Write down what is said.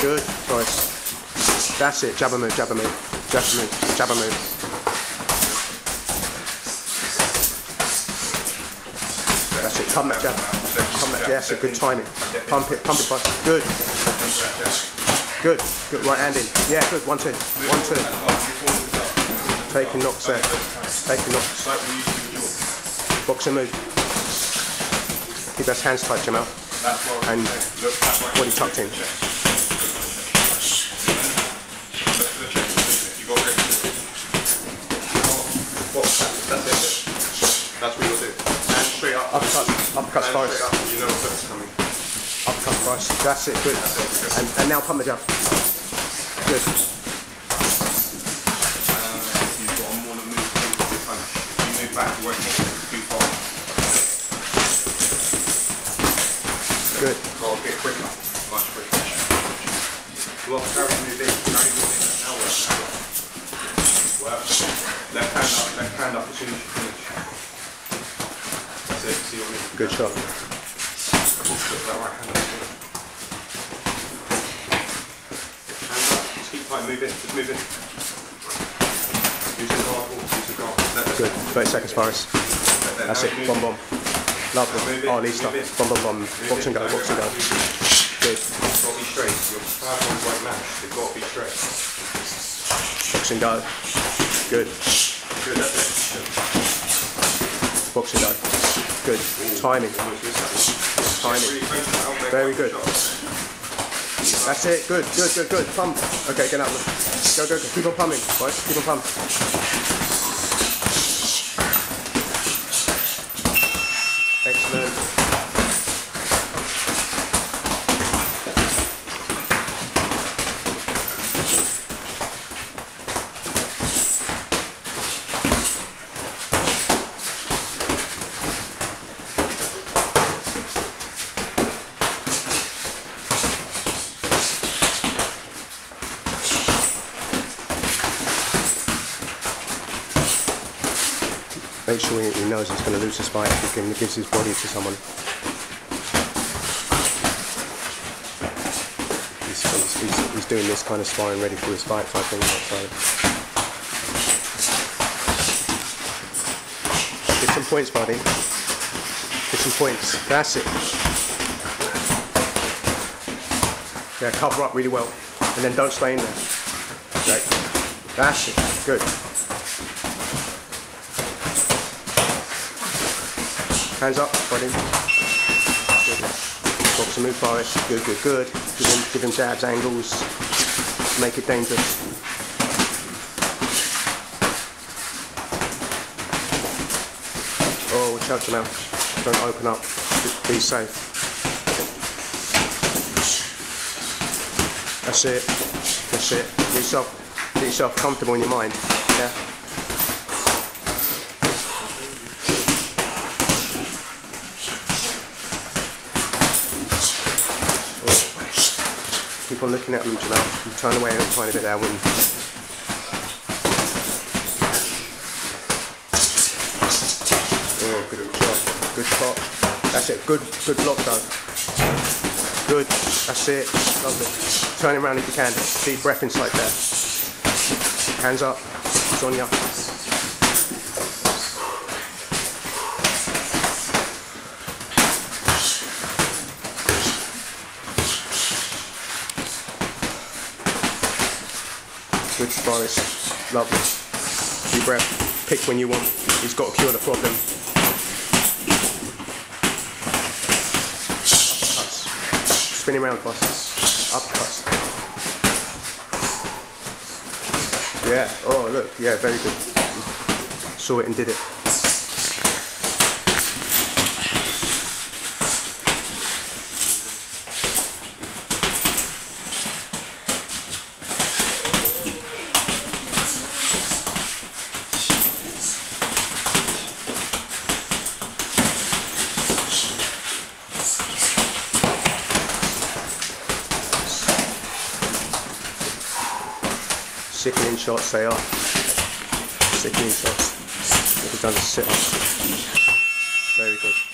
Good. Nice. That's it. Jabber move, jabber move, jabber move, jabber move. That's it. Pump that jab. Pump that. Yes, good timing. Pump it. Pump it. Bud. Good. Good. Good. Right hand in. Yeah. Good. One two. One two. Taking knocks there. Taking knocks. Boxing move. Keep those hands tight, Jamal. And body tucked in. That's what you'll do. And straight up. Uppercut. Uppercut up. You know what's coming. Uppercut Faris. That's it. Good. And, and now pump the jab. Good. Um, you've got more than move to your punch. If you move back, you won't hit too far. Good. Go a bit quicker. Much quicker. Block, carry move in. Carry move in. Now. Now. Work. Left hand up. Left hand up as soon as you finish. Good shot. Keep tight. Move in. Move in. Use your guard. Use your guard. Good. 30 seconds, the- That's it. Bomb bomb. Lovely. Oh, Lee stuff. Bomb bomb bomb. Box and go. Box and go. Good. Got to be straight. Your power ones won't match. They've got to be straight. Box and go. Good. Good. That's it. Box and. Good. Timing. Timing. Very good. That's it. Good. Good. Good. Good. Pump. Okay. Get out. Go. Go. Go. Keep on pumping. Right. Keep on pumping. Make sure he knows he's going to lose this fight if he gives his body to someone. He's, he's, he's, doing this kind of sparring ready for his fight, I think so. Get some points, buddy. Get some points. That's it. Yeah, cover up really well. And then don't stay in there. Great. That's it. Good. Hands up, buddy. Good. Boxer move, Faris. Good, good, good. Give him, give him jabs, angles. Make it dangerous. Oh, watch out, Jamal. Don't open up. Be safe. That's it. That's it. Get yourself, get yourself comfortable in your mind. Yeah. Keep on looking at them, Jamal. You turn away a tiny bit there when. Oh, good shot. Good shot. That's it. Good, good block though. Good. That's it. Lovely. Turn it around if you can. Deep breath inside there. Hands up. Sonia. Good Faris. Lovely. Deep breath. Pick when you want. He's got to cure the problem. Uppercuts. Spinning round, boss. Uppercuts. Yeah. Oh, look. Yeah, very good. Saw it and did it. sickening shots they are. Oh, sickening shots. We've done a sit-up. Very good.